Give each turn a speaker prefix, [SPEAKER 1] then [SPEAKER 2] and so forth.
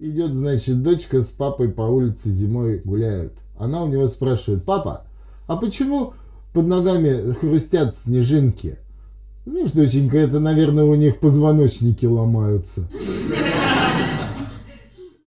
[SPEAKER 1] Идет, значит, дочка с папой по улице зимой гуляют. Она у него спрашивает, папа, а почему под ногами хрустят снежинки? «Ну, Знаешь, доченька, это, наверное, у них позвоночники ломаются.